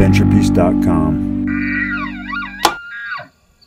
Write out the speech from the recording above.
adventurepeace.com.